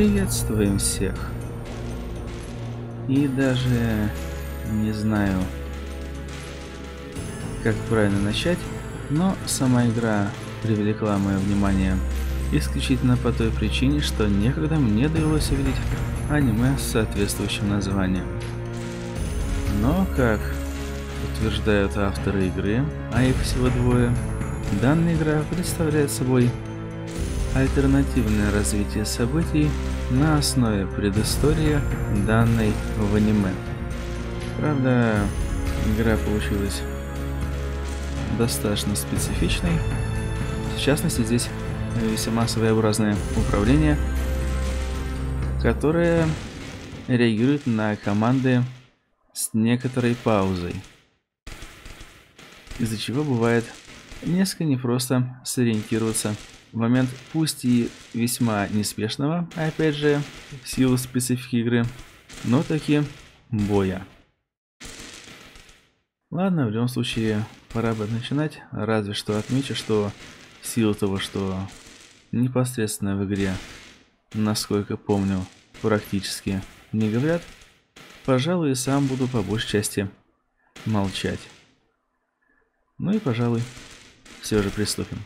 Приветствуем всех. И даже не знаю, как правильно начать, но сама игра привлекла мое внимание исключительно по той причине, что некогда мне довелось увидеть аниме с соответствующим названием. Но, как утверждают авторы игры, а их всего двое, данная игра представляет собой альтернативное развитие событий на основе предыстории данной в аниме. Правда, игра получилась достаточно специфичной. В частности, здесь весьма своеобразное управление, которое реагирует на команды с некоторой паузой, из-за чего бывает несколько непросто сориентироваться момент пусть и весьма неспешного, опять же, в силу специфики игры, но таки боя. Ладно, в любом случае, пора бы начинать, разве что отмечу, что в того, что непосредственно в игре, насколько помню, практически не говорят, пожалуй, сам буду по большей части молчать. Ну и, пожалуй, все же приступим.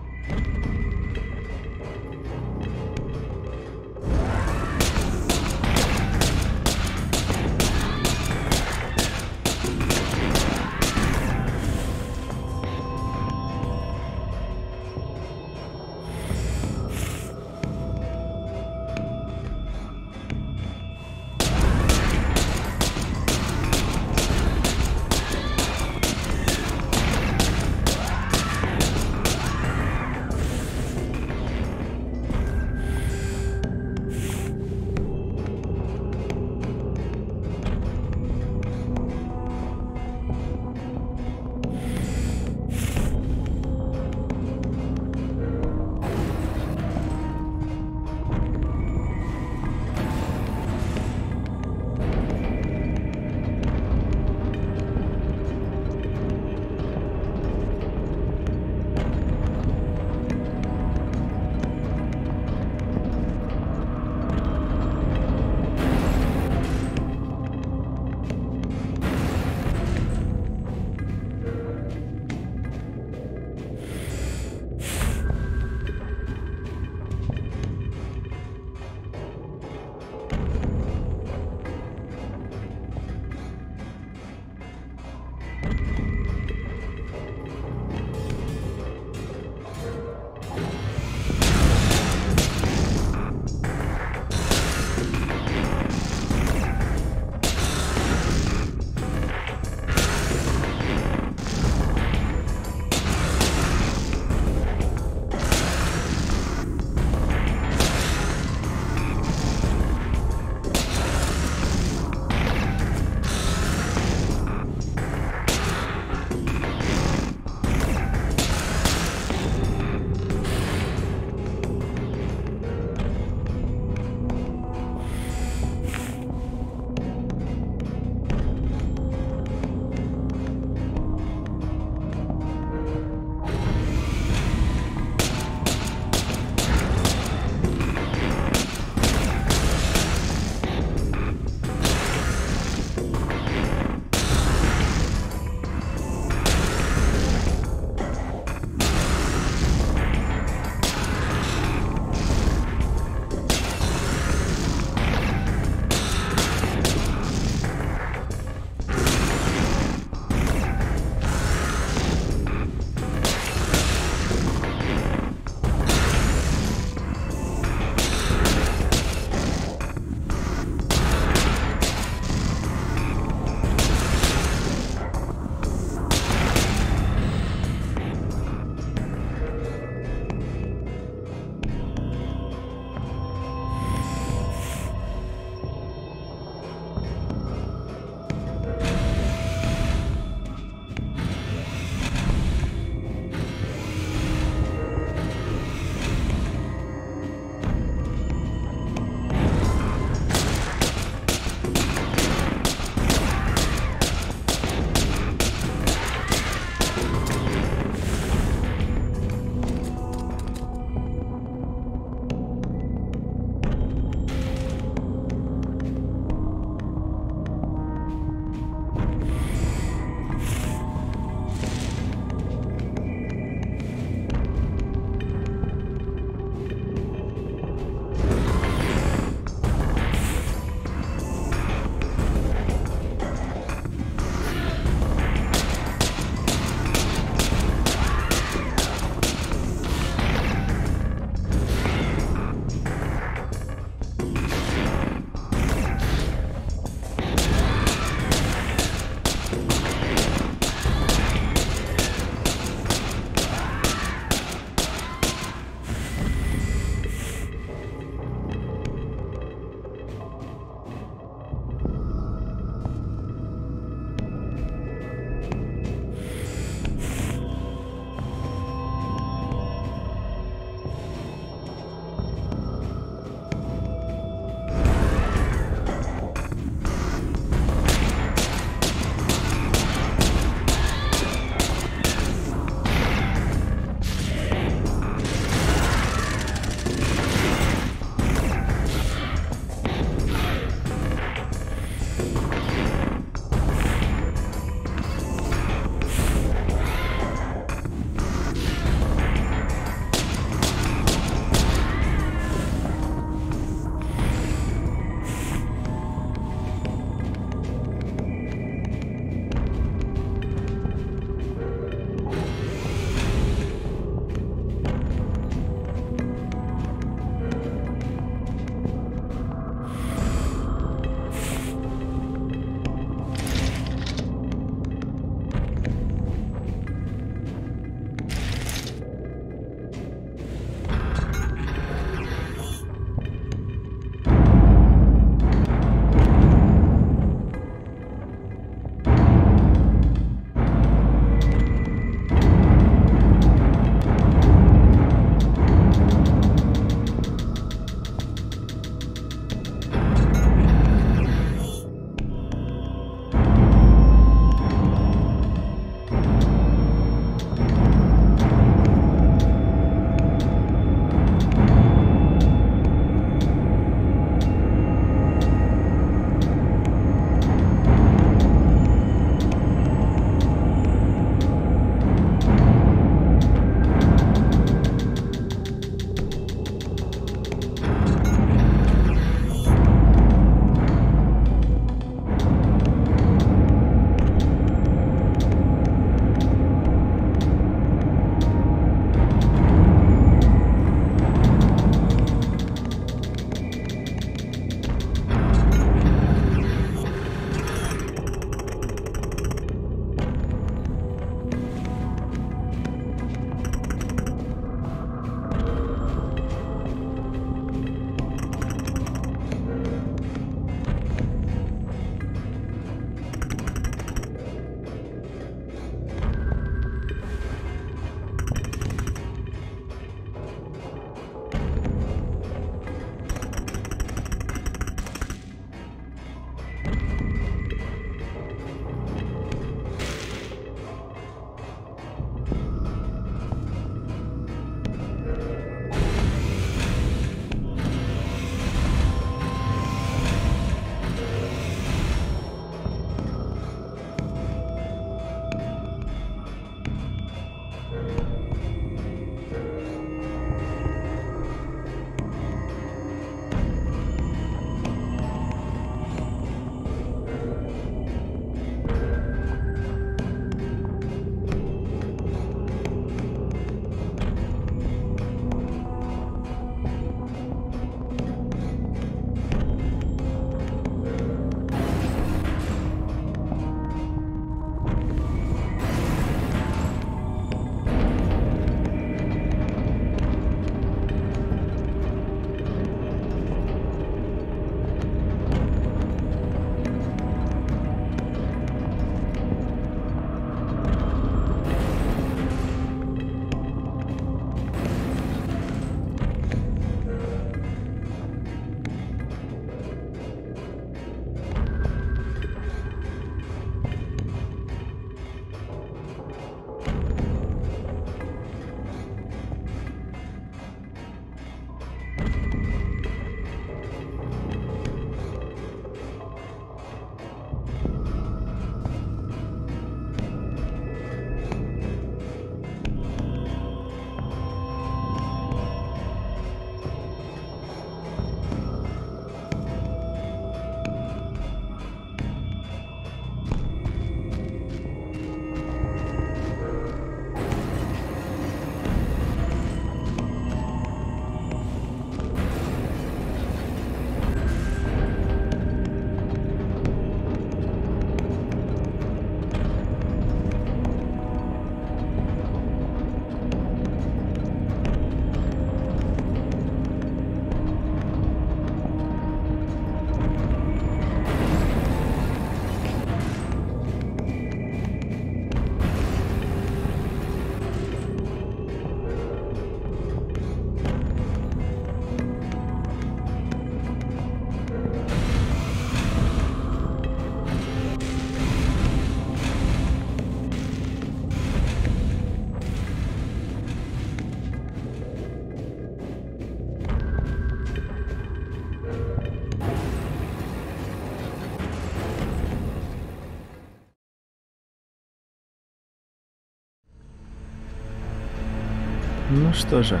Ну что же,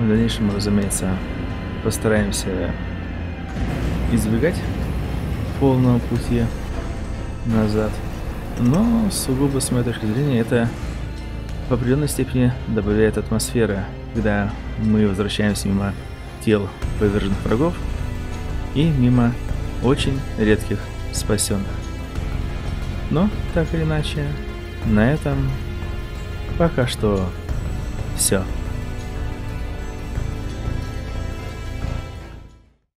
в дальнейшем, разумеется, постараемся избегать полного пути назад. Но сугубо с моей точки зрения это в определенной степени добавляет атмосферы, когда мы возвращаемся мимо тел поверженных врагов и мимо очень редких спасенных. Но, так или иначе, на этом пока что все.